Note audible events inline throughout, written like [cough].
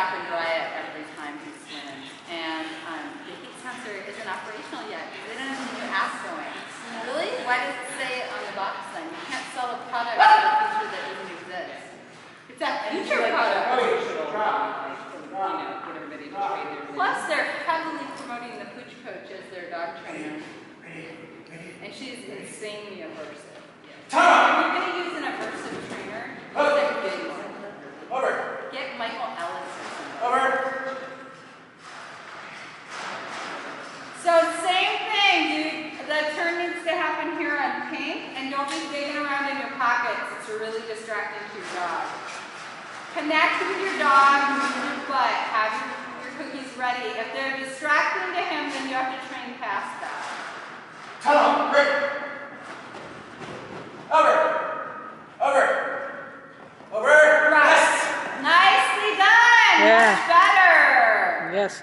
strap and dry it every time he swims. And um, the heat sensor isn't operational yet because they don't have a new app going. Really? Why does it say it on the box then? You can't sell a product with a feature that doesn't exist. It's a future product. Plus, they're heavily promoting the Pooch Coach as their dog trainer. And she's insanely aversive. If you're going to use an aversive trainer, use a good one. Over. Get Michael Ellis or something. Over. So same thing, dude. The turn needs to happen here on pink, and don't be digging around in your pockets. It's really distracting to your dog. Connect with your dog, move your butt, have your, your cookies ready. If they're distracting to him, then you have to train past that. Tunnel. Break. Over. Over. Over. Right. Yes. Nicely done. Yeah. Much better. Yes.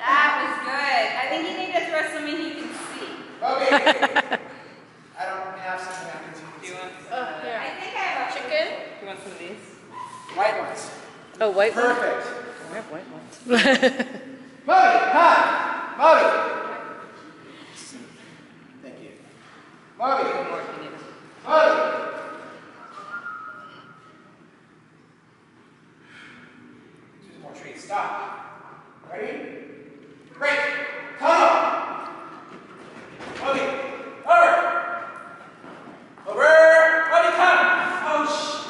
That was good. I think you need to throw something he can see. Okay. [laughs] I don't have something I can Do see. you want, I think I have a chicken. do you want some of these? White ones. Oh, white ones. Perfect. I have white ones. [laughs] Moby, hi. Moby. Thank you. Moby. More if you need them. Moby. Two more trees. Stop. Ready? Break. Tunnel. Moby. Over. Over. Moby, come. Oh, shit.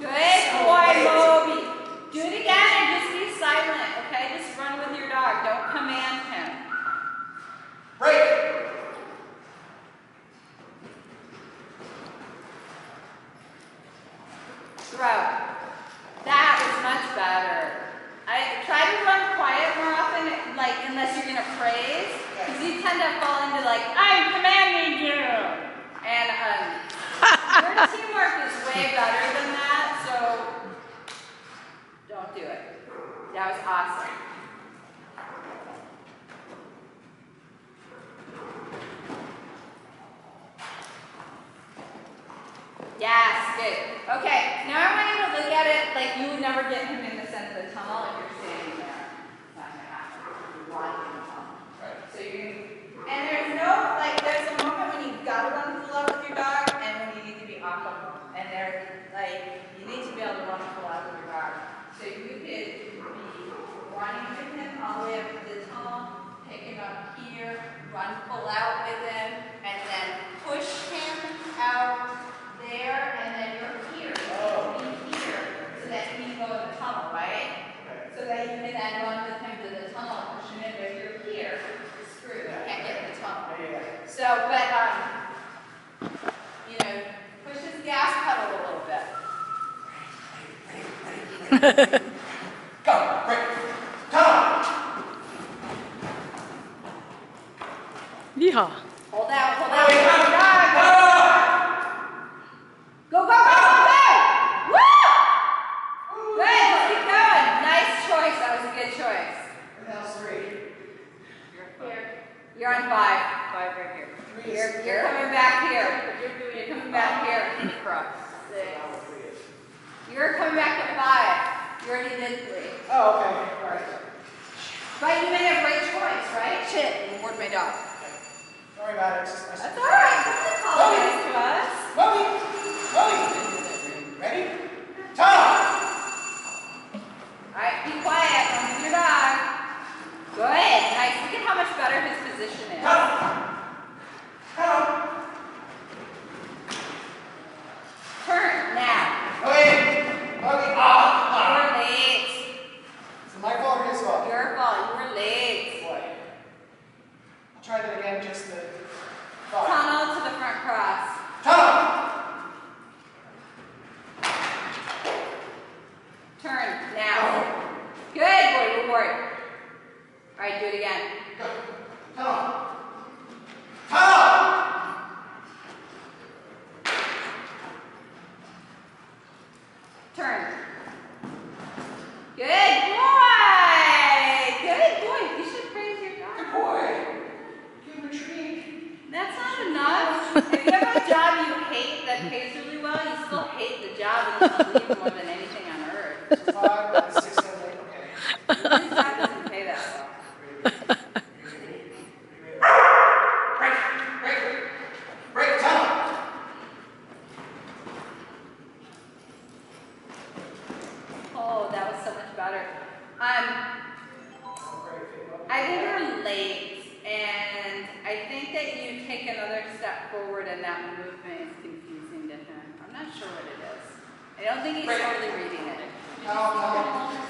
Good boy, Moby. Do it again and just be silent, okay? Just run with your dog. Don't command him. Break. Throw. That was much better. I try to run quiet more often, like unless you're gonna praise, because you tend to fall into like I'm commanding you, and um, [laughs] your teamwork is way better than that. So don't do it. That was awesome. Yes, good. Okay, now I want you to look at it like you would never get in the center of the tunnel if you're standing there. It's not gonna happen. You're lying in the tunnel. So you and there's no like there's a moment when you've gotta run full out with your dog and when you need to be off of them. And there like you need to be able to run full out with your dog. So you could be running with him all the way up to the tunnel, pick him up here, run full out with him, and then push him out there, and then you're here. Oh. Be here, so that he can go in the tunnel, right? So that you can then run with him to the tunnel and push him in, but if you're here, you're screwed, you can't get in the tunnel. Yeah, yeah. So, but, um, you know, push his gas pedal a little bit. [laughs] Go. Break. Tunnel. Yeehaw. Hold out, hold out, hold out, dog. Go, go, go, go, go! Woo! Good, let's keep going. Nice choice, that was a good choice. And that was three. Here. You're on five. Five right here. Three is. You're, you're coming back here. You're coming back here. Cross. Six. You're coming back to five. You already did three. Oh, okay. All right. But you made a great choice, right? Shit, you ward my dog. Sorry about it. Just- That's all right. Don't apologize to us. Moby. Moby. Ready? Tunnel. All right, be quiet. Run with your dog. Good. Nice. Look at how much better his position is. Turn now. Moby. Moby. Ah. You're late. Is it my fault or his fault? Your fault. You were late. Boy. I'll try that again. Just the five. Tunnel to the front cross. Tunnel. Turn now. Good boy, good boy. All right, do it again. Go. Tunnel. Tunnel. Turn. Good boy. Good boy. You should praise your Good boy. Give treat. That's not enough. if you have a job you hate that pays really well, you still hate the job and leave more than anything on earth. Five, six, seven, eight. Okay. Um, I think you're late, and I think that you take another step forward, and that movement is confusing to him. I'm not sure what it is. I don't think he's right. totally reading it.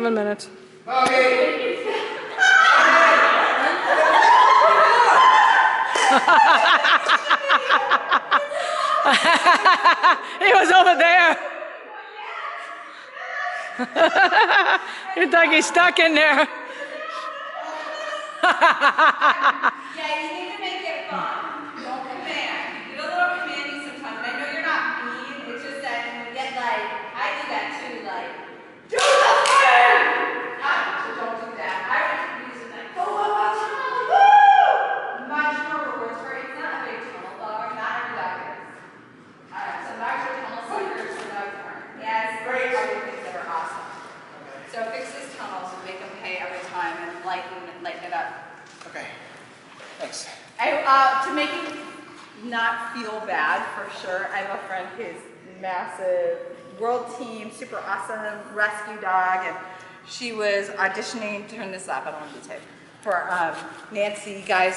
seven minutes. [laughs] he was over there. [laughs] you think he's stuck in there? [laughs] I, uh, to make it not feel bad for sure, I have a friend who's massive world team, super awesome rescue dog, and she was auditioning. Turn this up. I don't want to for um, Nancy guys.